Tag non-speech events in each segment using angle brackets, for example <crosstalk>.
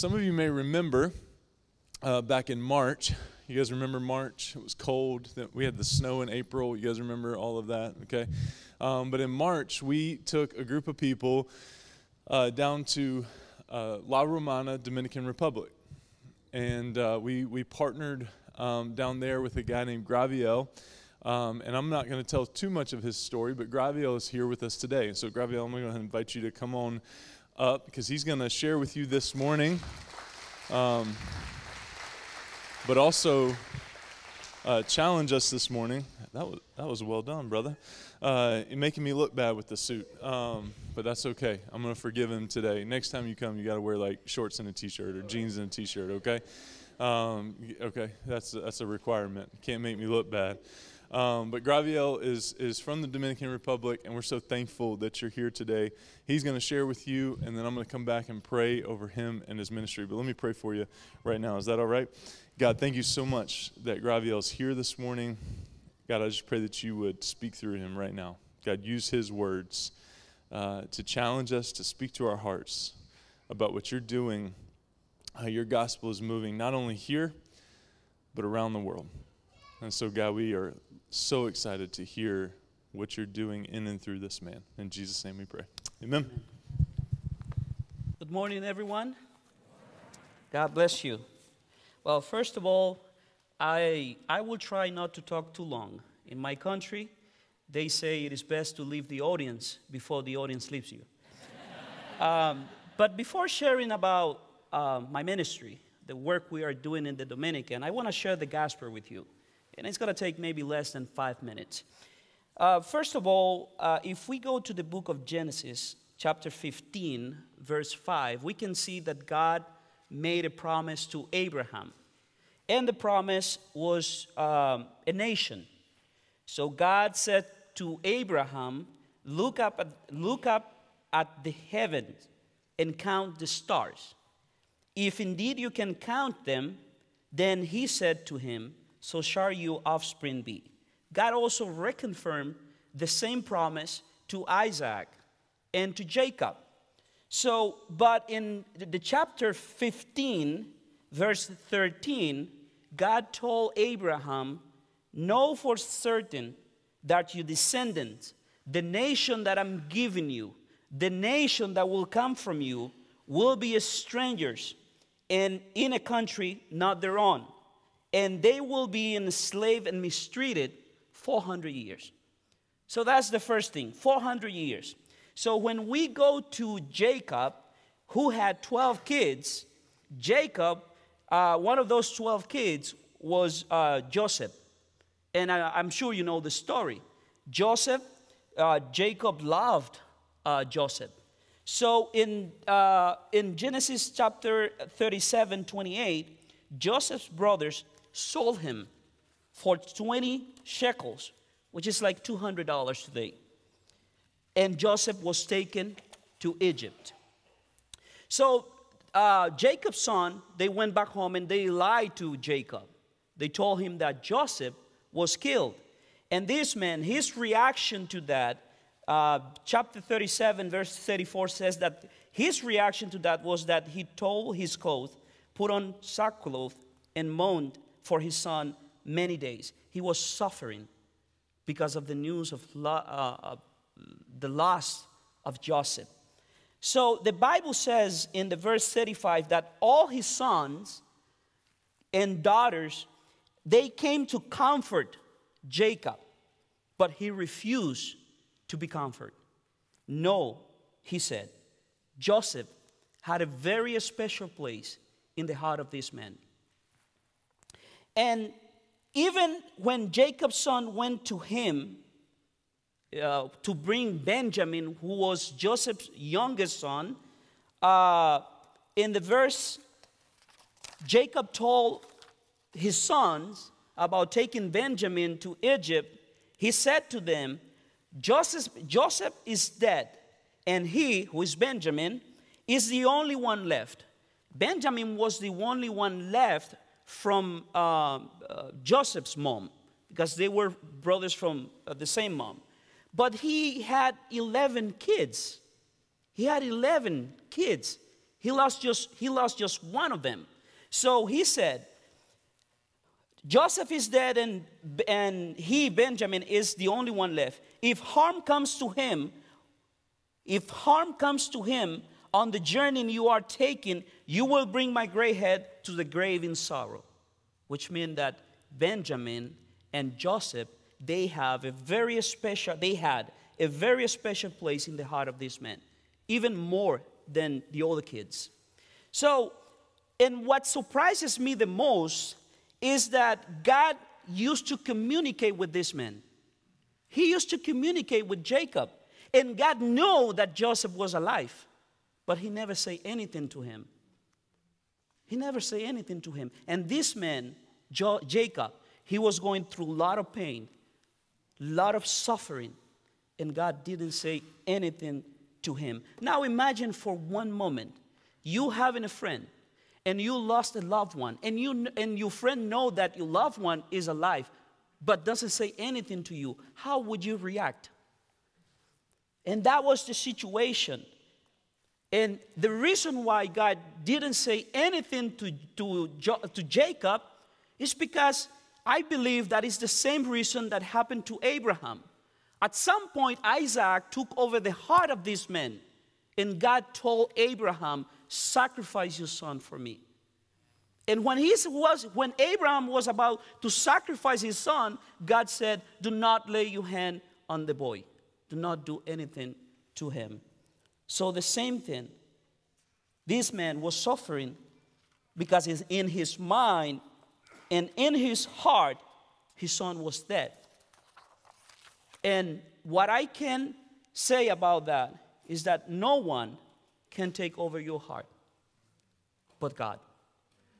some of you may remember uh, back in March. You guys remember March? It was cold. We had the snow in April. You guys remember all of that? Okay. Um, but in March, we took a group of people uh, down to uh, La Romana, Dominican Republic. And uh, we, we partnered um, down there with a guy named Graviel. Um, and I'm not going to tell too much of his story, but Graviel is here with us today. So, Graviel, I'm going to invite you to come on up because he's going to share with you this morning. Um, but also uh, challenge us this morning. That was, that was well done, brother. Uh, making me look bad with the suit, um, but that's okay. I'm going to forgive him today. Next time you come, you got to wear like shorts and a t-shirt or jeans and a t-shirt, okay? Um, okay, that's, that's a requirement. can't make me look bad. Um, but Graviel is, is from the Dominican Republic, and we're so thankful that you're here today. He's going to share with you, and then I'm going to come back and pray over him and his ministry. But let me pray for you right now. Is that all right? God, thank you so much that Graviel is here this morning. God, I just pray that you would speak through him right now. God, use his words uh, to challenge us, to speak to our hearts about what you're doing, how your gospel is moving, not only here, but around the world. And so, God, we are so excited to hear what you're doing in and through this man. In Jesus' name we pray. Amen. Good morning, everyone. God bless you. Well, first of all, I, I will try not to talk too long. In my country, they say it is best to leave the audience before the audience leaves you. <laughs> um, but before sharing about uh, my ministry, the work we are doing in the Dominican, I want to share the gospel with you. And it's going to take maybe less than five minutes. Uh, first of all, uh, if we go to the book of Genesis, chapter 15, verse 5, we can see that God made a promise to Abraham. And the promise was um, a nation. So God said to Abraham, look up, at, look up at the heavens and count the stars. If indeed you can count them, then he said to him, So shall your offspring be. God also reconfirmed the same promise to Isaac and to Jacob. So, but in the chapter 15, verse 13, God told Abraham, Know for certain that your descendants, the nation that I'm giving you, the nation that will come from you, will be strangers and in a country not their own. And they will be enslaved and mistreated 400 years. So that's the first thing 400 years. So when we go to Jacob, who had 12 kids, Jacob, uh, one of those 12 kids was uh, Joseph. And I, am sure you know the story. Joseph, uh, Jacob loved uh, Joseph. So in, uh, in Genesis chapter 37 28, Joseph's brothers sold him for 20 shekels, which is like $200 today and Joseph was taken to Egypt. So uh, Jacob's son, they went back home and they lied to Jacob. They told him that Joseph was killed. And this man, his reaction to that, uh, chapter 37, verse 34 says that his reaction to that was that he told his clothes, put on sackcloth, and moaned for his son many days. He was suffering because of the news of, uh, the loss of Joseph. So the Bible says in the verse 35 that all his sons and daughters they came to comfort Jacob, but he refused to be comforted. No, he said, Joseph had a very special place in the heart of this man. And even when Jacob's son went to him uh, to bring Benjamin, who was Joseph's youngest son. Uh, in the verse, Jacob told his sons about taking Benjamin to Egypt. He said to them, Joseph, Joseph is dead, and he, who is Benjamin, is the only one left. Benjamin was the only one left from uh, uh, Joseph's mom because they were brothers from uh, the same mom. But he had 11 kids. He had 11 kids. He lost just, he lost just one of them. So he said, Joseph is dead and, and he, Benjamin, is the only one left. If harm comes to him, if harm comes to him on the journey you are taking, you will bring my gray head to the grave in sorrow. Which means that Benjamin and Joseph, they have a very special, they had a very special place in the heart of this man, even more than the other kids. So, and what surprises me the most is that God used to communicate with this man. He used to communicate with Jacob. And God knew that Joseph was alive, but he never say anything to him. He never say anything to him. And this man, jo- Jacob, he was going through a lot of pain, a lot of suffering, and God didn't say anything to him. Now imagine for one moment you having a friend and you lost a loved one and you and your friend know that your loved one is alive but doesn't say anything to you how would you react and that was the situation and the reason why god didn't say anything to, to, to jacob is because i believe that is the same reason that happened to abraham at some point isaac took over the heart of this man and god told abraham sacrifice your son for me. And when, he was, when Abraham was about to sacrifice his son, God said, Do not lay your hand on the boy. Do not do anything to him. So the same thing, this man was suffering because in his mind and in his heart, his son was dead. And what I can say about that is that no one can take over your heart but God.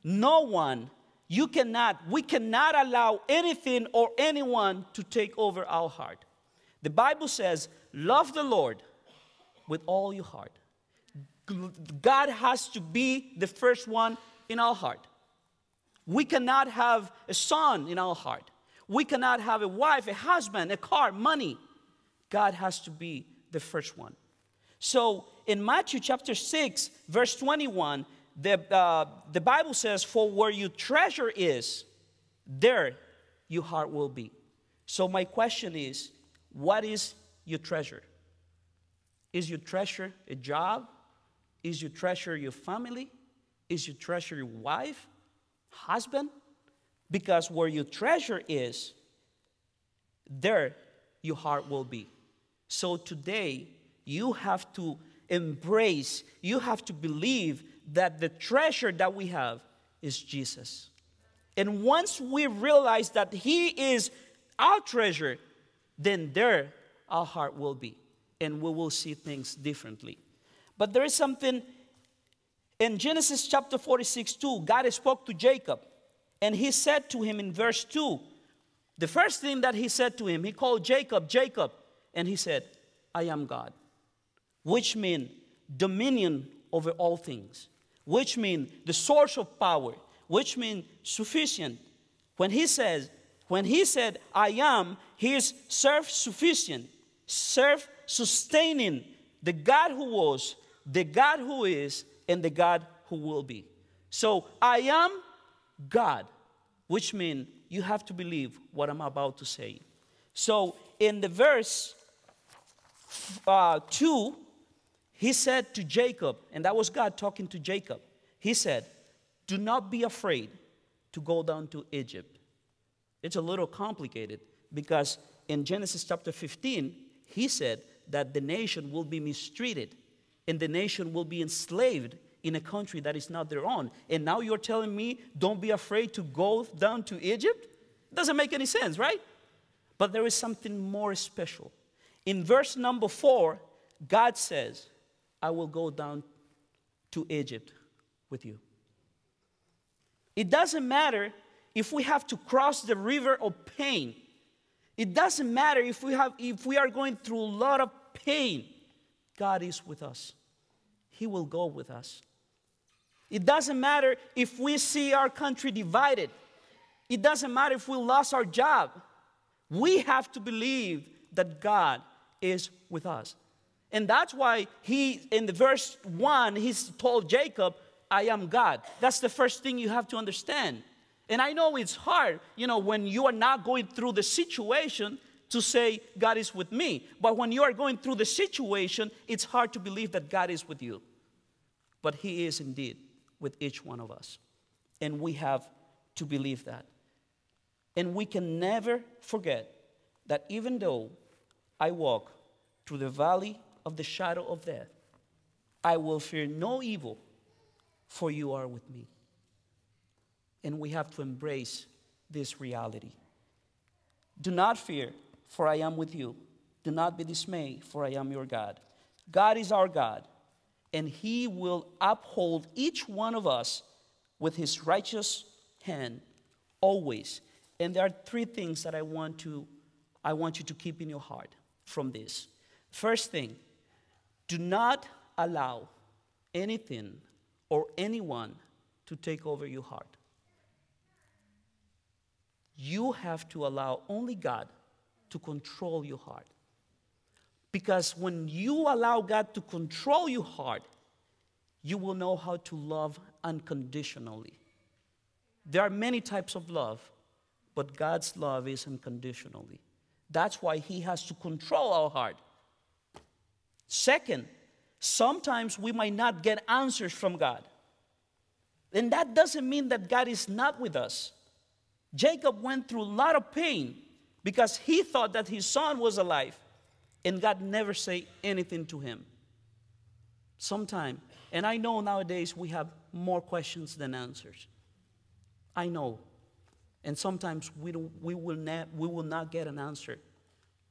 No one, you cannot, we cannot allow anything or anyone to take over our heart. The Bible says, Love the Lord with all your heart. God has to be the first one in our heart. We cannot have a son in our heart. We cannot have a wife, a husband, a car, money. God has to be the first one. So in Matthew chapter 6, verse 21, the, uh, the Bible says, For where your treasure is, there your heart will be. So, my question is, what is your treasure? Is your treasure a job? Is your treasure your family? Is your treasure your wife, husband? Because where your treasure is, there your heart will be. So today, you have to embrace, you have to believe that the treasure that we have is Jesus. And once we realize that He is our treasure, then there our heart will be, and we will see things differently. But there is something in Genesis chapter 46 2, God spoke to Jacob, and He said to him in verse 2, the first thing that He said to him, He called Jacob, Jacob, and He said, I am God which mean dominion over all things, which mean the source of power, which mean sufficient. When he says, when he said, I am, he is self-sufficient, self-sustaining, the God who was, the God who is, and the God who will be. So I am God, which means you have to believe what I'm about to say. So in the verse uh, 2, he said to Jacob, and that was God talking to Jacob, he said, Do not be afraid to go down to Egypt. It's a little complicated because in Genesis chapter 15, he said that the nation will be mistreated and the nation will be enslaved in a country that is not their own. And now you're telling me, don't be afraid to go down to Egypt? Doesn't make any sense, right? But there is something more special. In verse number four, God says, I will go down to Egypt with you. It doesn't matter if we have to cross the river of pain. It doesn't matter if we, have, if we are going through a lot of pain. God is with us. He will go with us. It doesn't matter if we see our country divided. It doesn't matter if we lost our job. We have to believe that God is with us. And that's why he, in the verse one, he told Jacob, I am God. That's the first thing you have to understand. And I know it's hard, you know, when you are not going through the situation to say, God is with me. But when you are going through the situation, it's hard to believe that God is with you. But He is indeed with each one of us. And we have to believe that. And we can never forget that even though I walk through the valley of the shadow of death, I will fear no evil, for you are with me. And we have to embrace this reality. Do not fear, for I am with you. Do not be dismayed, for I am your God. God is our God, and He will uphold each one of us with His righteous hand always. And there are three things that I want to I want you to keep in your heart from this. First thing, do not allow anything or anyone to take over your heart. You have to allow only God to control your heart. Because when you allow God to control your heart, you will know how to love unconditionally. There are many types of love, but God's love is unconditionally. That's why He has to control our heart. Second, sometimes we might not get answers from God. And that doesn't mean that God is not with us. Jacob went through a lot of pain because he thought that his son was alive and God never say anything to him. Sometime, and I know nowadays we have more questions than answers. I know. And sometimes we, don't, we, will not, we will not get an answer,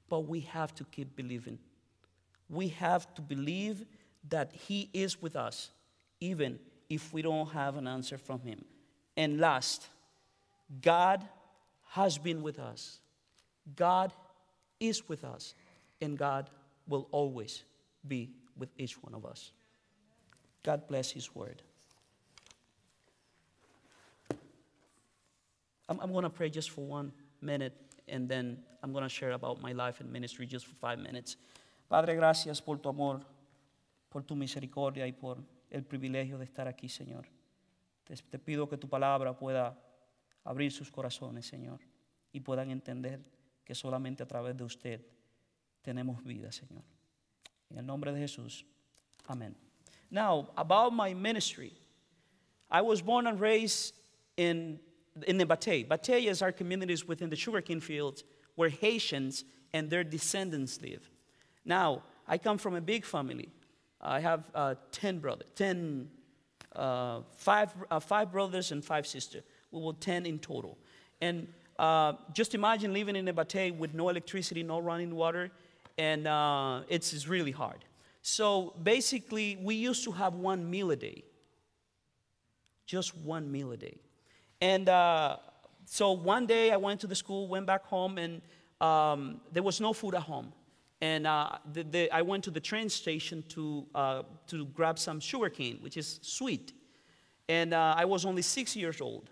but we have to keep believing. We have to believe that He is with us, even if we don't have an answer from Him. And last, God has been with us. God is with us, and God will always be with each one of us. God bless His word. I'm, I'm going to pray just for one minute, and then I'm going to share about my life and ministry just for five minutes. Padre, gracias por tu amor, por tu misericordia y por el privilegio de estar aquí, Señor. Te, te pido que tu palabra pueda abrir sus corazones, Señor, y puedan entender que solamente a través de usted tenemos vida, Señor. En el nombre de Jesús. Amén. Now, about my ministry. I was born and raised in, in the Batey. Batey is our communities within the sugarcane fields where Haitians and their descendants live. Now, I come from a big family. I have uh, 10 brothers, 10, uh, five, uh, five brothers and five sisters. We were 10 in total. And uh, just imagine living in a batey with no electricity, no running water, and uh, it's, it's really hard. So basically, we used to have one meal a day. Just one meal a day. And uh, so one day I went to the school, went back home, and um, there was no food at home. And uh, the, the, I went to the train station to, uh, to grab some sugarcane, which is sweet. And uh, I was only six years old.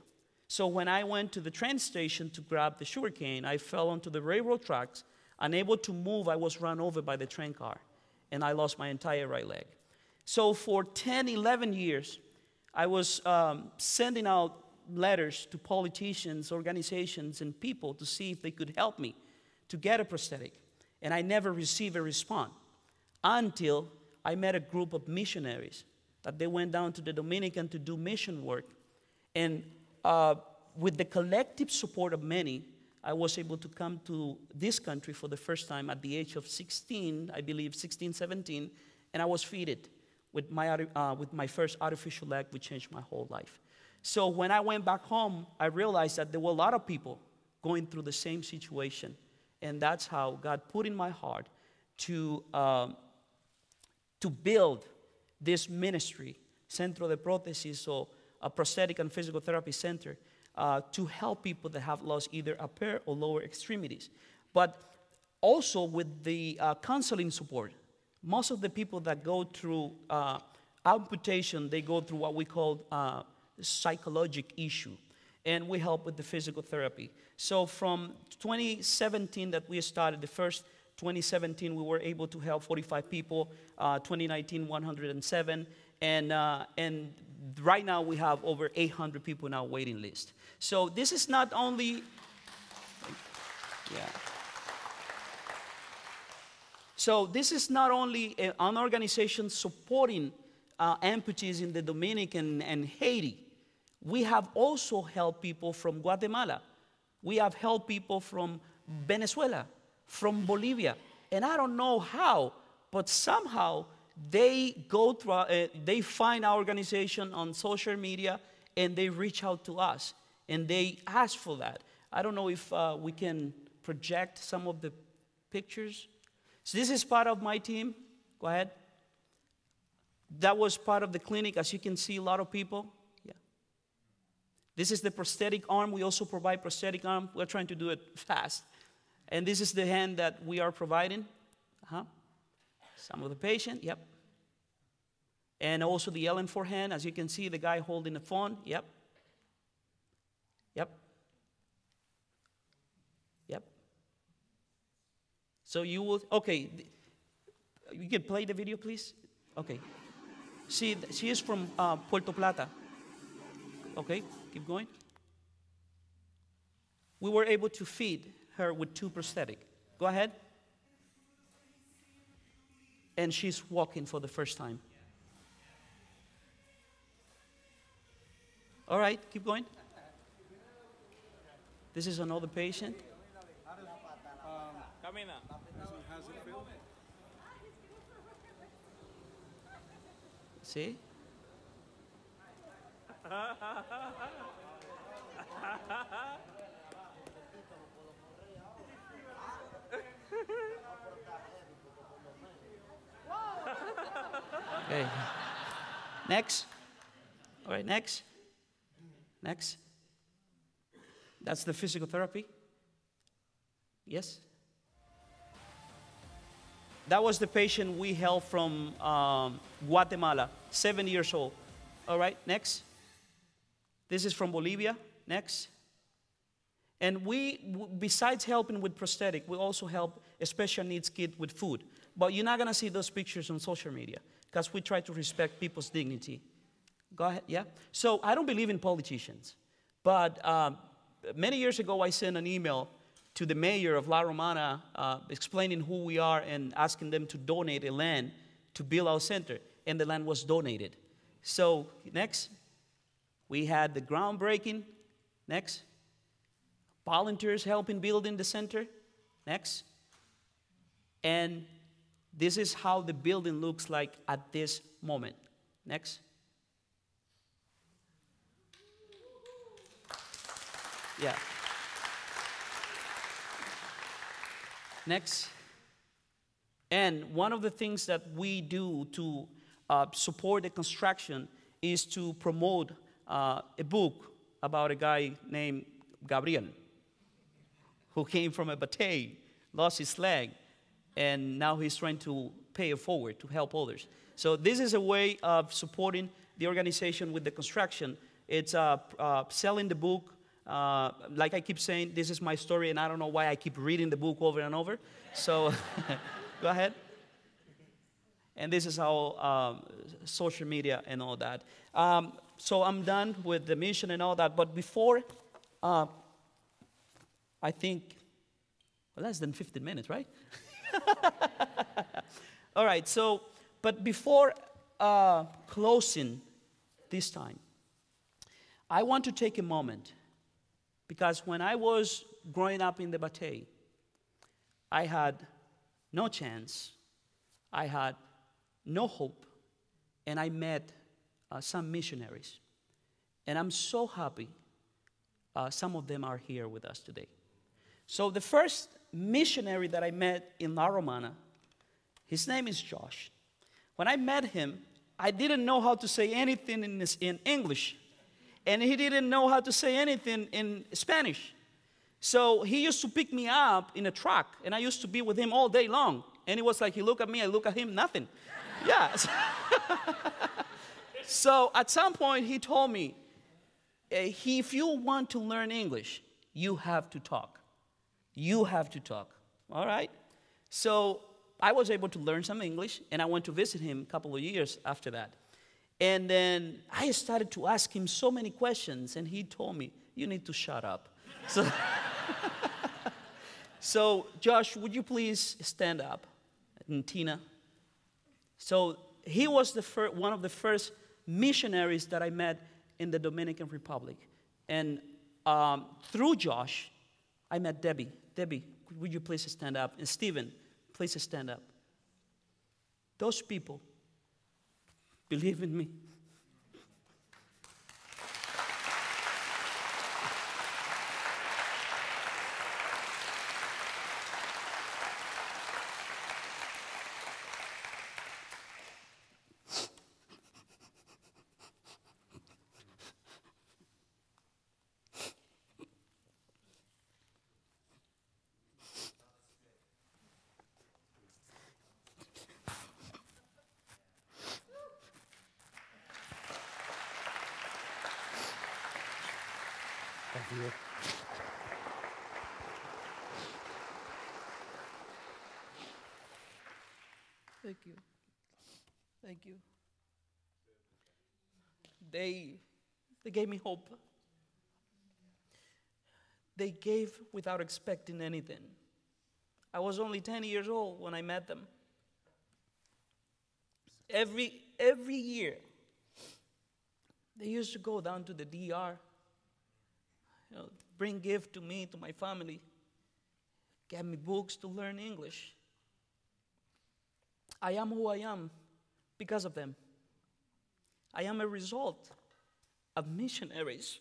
So when I went to the train station to grab the sugarcane, I fell onto the railroad tracks. Unable to move, I was run over by the train car, and I lost my entire right leg. So for 10, 11 years, I was um, sending out letters to politicians, organizations, and people to see if they could help me to get a prosthetic. And I never received a response until I met a group of missionaries that they went down to the Dominican to do mission work. And uh, with the collective support of many, I was able to come to this country for the first time at the age of 16, I believe 16, 17, and I was fitted with my, uh, with my first artificial leg, which changed my whole life. So when I went back home, I realized that there were a lot of people going through the same situation. And that's how God put in my heart to, uh, to build this ministry, Centro de Prótesis, so a prosthetic and physical therapy center uh, to help people that have lost either upper or lower extremities. But also with the uh, counseling support. Most of the people that go through uh, amputation, they go through what we call uh, psychologic issue. And we help with the physical therapy. So from 2017 that we started, the first 2017, we were able to help 45 people. Uh, 2019, 107. And, uh, and right now, we have over 800 people in our waiting list. So this is not only, yeah. So this is not only an organization supporting uh, amputees in the Dominican and Haiti. We have also helped people from Guatemala. We have helped people from Venezuela, from Bolivia. And I don't know how, but somehow they go through, uh, they find our organization on social media and they reach out to us and they ask for that. I don't know if uh, we can project some of the pictures. So this is part of my team. Go ahead. That was part of the clinic. As you can see, a lot of people. Yeah. This is the prosthetic arm. We also provide prosthetic arm. We're trying to do it fast. And this is the hand that we are providing. Uh-huh. Some of the patient, yep. And also the L4 hand, as you can see, the guy holding the phone, yep. Yep. Yep. So you will, okay, you can play the video, please? Okay. She, she is from uh, Puerto Plata. Okay, keep going. We were able to feed her with two prosthetic. Go ahead. And she's walking for the first time. All right, keep going. This is another patient. See? <laughs> okay. Next. All right, next. Next. That's the physical therapy. Yes? That was the patient we held from um, Guatemala, seven years old. All right, next. This is from Bolivia. Next. And we, besides helping with prosthetic, we also help special needs kid with food. But you're not going to see those pictures on social media because we try to respect people's dignity. Go ahead, yeah? So I don't believe in politicians. But um, many years ago, I sent an email to the mayor of La Romana uh, explaining who we are and asking them to donate a land to build our center. And the land was donated. So, next, we had the groundbreaking. Next, volunteers helping building the center. Next, and this is how the building looks like at this moment. Next. Yeah. Next. And one of the things that we do to uh, support the construction is to promote uh, a book about a guy named Graviel who came from a batey, lost his leg, and now he's trying to pay it forward to help others. So this is a way of supporting the organization with the construction. It's uh, uh, selling the book, uh, like I keep saying, this is my story, and I don't know why I keep reading the book over and over. So <laughs> go ahead. And this is how um, social media and all that. Um, so I'm done with the mission and all that. But before, uh, I think, less than 15 minutes, right? <laughs> <laughs> all right. So, but before uh, closing this time, I want to take a moment because when I was growing up in the Batey, I had no chance, I had no hope, and I met uh, some missionaries. And I'm so happy uh, some of them are here with us today. So, the first missionary that I met in La Romana, his name is Josh. When I met him, I didn't know how to say anything in, this, in English and he didn't know how to say anything in Spanish. So he used to pick me up in a truck, and I used to be with him all day long. And it was like he looked at me, I look at him, nothing. <laughs> Yeah. <laughs> so at some point, he told me, eh, if you want to learn English, you have to talk. You have to talk. All right? So I was able to learn some English, and I went to visit him a couple of years after that. And then I started to ask him so many questions, and he told me, You need to shut up. <laughs> So, <laughs> so Josh, would you please stand up? And Tina. So he was the fir- one of the first missionaries that I met in the Dominican Republic. And um, through Josh, I met Debbie. Debbie, would you please stand up? And Stephen, please stand up. Those people believe in me. Thank you. Thank you. They, they gave me hope. They gave without expecting anything. I was only 10 years old when I met them. Every, every year, they used to go down to the DR, you know, bring gift to me, to my family, get me books to learn English. I am who I am because of them. I am a result of missionaries.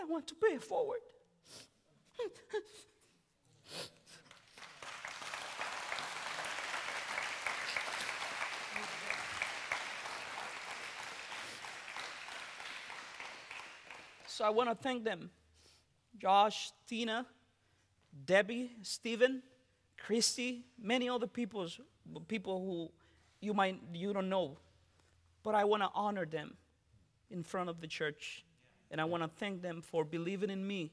I want to pay it forward. so I want to thank them Josh, Tina, Debbie, Stephen, Christy, many other people's, people who you might you don't know, but I want to honor them in front of the church, and I want to thank them for believing in me,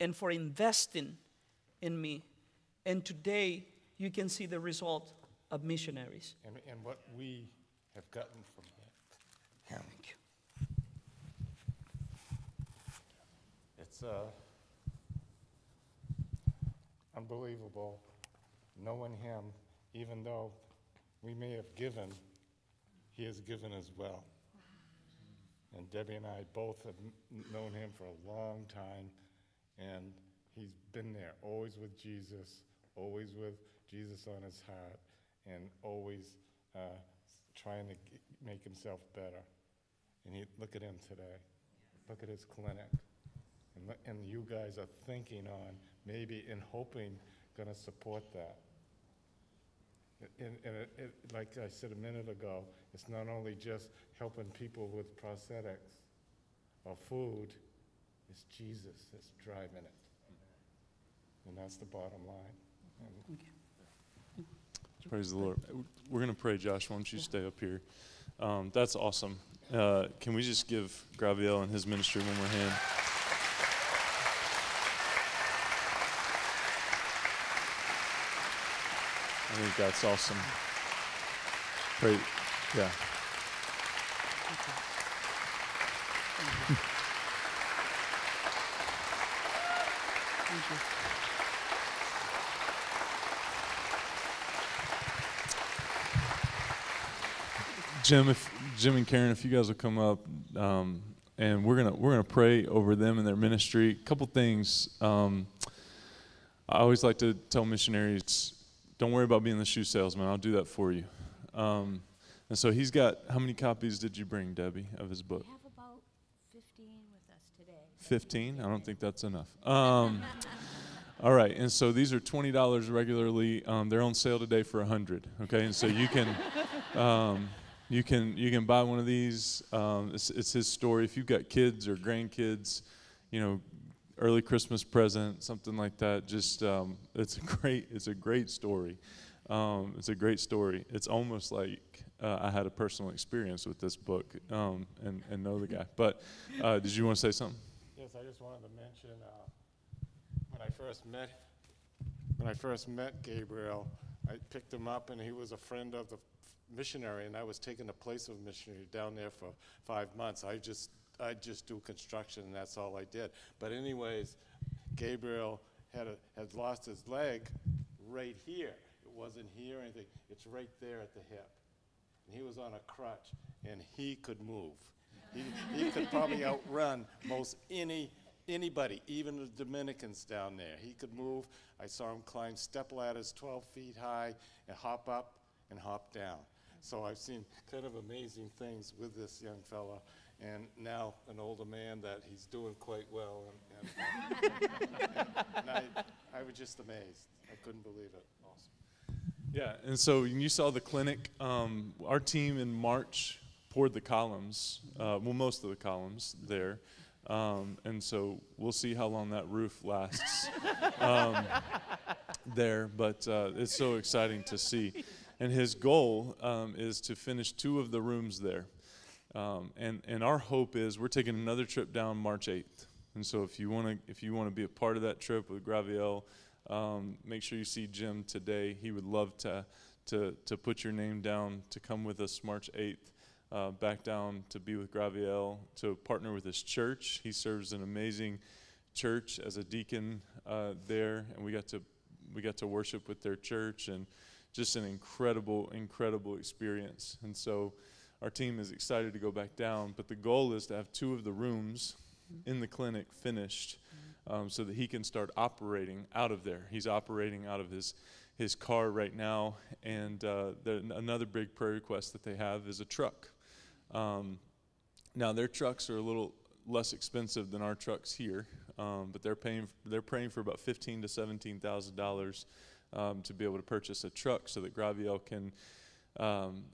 and for investing in me, and today you can see the result of missionaries. And, and what we have gotten from it. Thank you. It's uh, unbelievable knowing him, even though we may have given, he has given as well. And Debbie and I both have known him for a long time, and he's been there, always with Jesus, always with Jesus on his heart, and always uh, trying to make himself better. And he, look at him today. Look at his clinic. And, and you guys are thinking on, maybe and hoping, going to support that. And, and it, it, like I said a minute ago, it's not only just helping people with prosthetics or food, it's Jesus that's driving it. And that's the bottom line. And Praise the Lord. We're going to pray, Josh. Why don't you stay up here? Um, that's awesome. Uh, can we just give Graviel and his ministry one more hand? I think that's awesome. Pray, yeah. Jim, if Jim and Karen, if you guys will come up, um, and we're gonna we're gonna pray over them and their ministry. A couple things. Um, I always like to tell missionaries, don't worry about being the shoe salesman. I'll do that for you. Um, and so he's got. How many copies did you bring, Debbie, of his book? We have about 15 with us today. 15 i don't think that's enough um, <laughs> all right and so these are $20 regularly um, they're on sale today for 100 okay and so you can <laughs> um, you can you can buy one of these um, it's, it's his story if you've got kids or grandkids you know early christmas present something like that just um, it's a great it's a great story. Um, it's a great story. It's almost like uh, i had a personal experience with this book um, and, and know the guy. But uh, did you want to say something? Yes, I just wanted to mention, uh, when I first met, when I first met Gabriel, I picked him up, and he was a friend of the missionary, and I was taking the place of missionary down there for five months. I just, I just do construction, and that's all I did. But anyways, Gabriel had, a, had lost his leg right here. It wasn't here or anything. It's right there at the hip. And he was on a crutch, and he could move. He, he could probably <laughs> outrun most any anybody, even the Dominicans down there. He could move. I saw him climb step ladders 12 feet high and hop up and hop down. So I've seen kind of amazing things with this young fella, and now an older man that he's doing quite well. And, and, and I, I was just amazed. I couldn't believe it. Awesome. Yeah, and so you saw the clinic. Um, our team in March poured the columns, uh, well, most of the columns there. Um, and so we'll see how long that roof lasts <laughs> um, there. But uh, it's so exciting to see. And his goal um, is to finish two of the rooms there. Um, and, and our hope is we're taking another trip down March 8th. And so if you want to if you want to be a part of that trip with Graviel, um, make sure you see Jim today. He would love to, to, to put your name down to come with us March 8th. Uh, back down to be with Graviel, to partner with his church. He serves an amazing church as a deacon uh, there, and we got to we got to worship with their church, and just an incredible, incredible experience. And so, our team is excited to go back down. But the goal is to have two of the rooms in the clinic finished, um, so that he can start operating out of there. He's operating out of his his car right now, and uh, the, another big prayer request that they have is a truck. Um, now their trucks are a little less expensive than our trucks here, um, but they're paying they're praying for about fifteen to seventeen thousand um, dollars to be able to purchase a truck so that Graviel can um,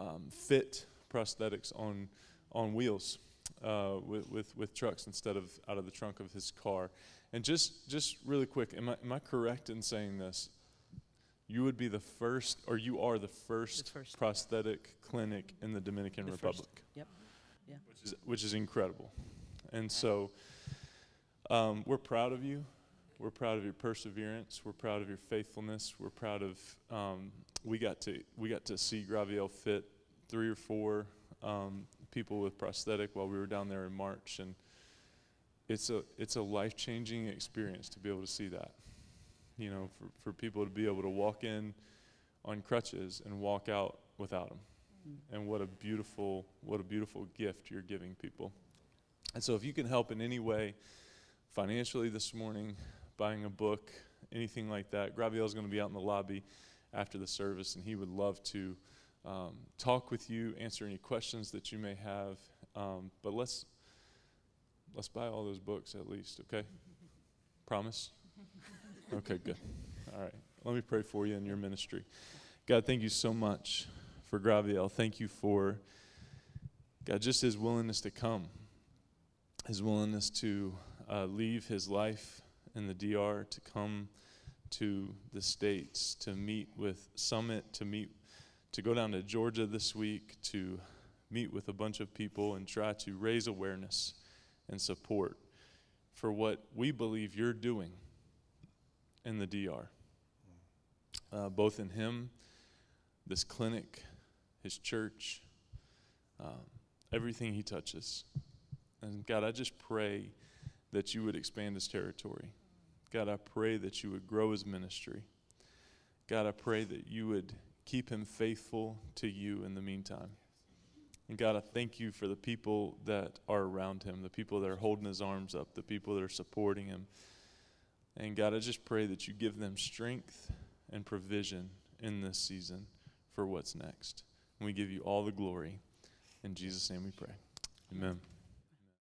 um, fit prosthetics on on wheels uh, with, with with trucks instead of out of the trunk of his car. And just just really quick, am I am I correct in saying this? you would be the first, or you are the first, first. prosthetic clinic in the Dominican The first. Republic, Yep. Yeah. which is, which is incredible. And so um, we're proud of you. We're proud of your perseverance. We're proud of your faithfulness. We're proud of um, we got to we got to see Graviel fit three or four um, people with prosthetic while we were down there in March, and it's a it's a life changing experience to be able to see that you know, for, for people to be able to walk in on crutches and walk out without them. Mm. And what a beautiful, what a beautiful gift you're giving people. And so if you can help in any way, financially this morning, buying a book, anything like that, Graviel is going to be out in the lobby after the service, and he would love to um, talk with you, answer any questions that you may have. Um, but let's let's buy all those books at least, okay? Promise. Okay, good. All right. Let me pray for you in your ministry. God, thank you so much for Graviel. Thank you for, God, just his willingness to come, his willingness to uh, leave his life in the DR, to come to the States, to meet with Summit, to meet, to go down to Georgia this week, to meet with a bunch of people and try to raise awareness and support for what we believe you're doing in the DR, uh, both in him, this clinic, his church, um, everything he touches. And God, I just pray that you would expand his territory. God, I pray that you would grow his ministry. God, I pray that you would keep him faithful to you in the meantime. And God, I thank you for the people that are around him, the people that are holding his arms up, the people that are supporting him. And God, I just pray that you give them strength and provision in this season for what's next. And we give you all the glory. In Jesus' name we pray. Amen.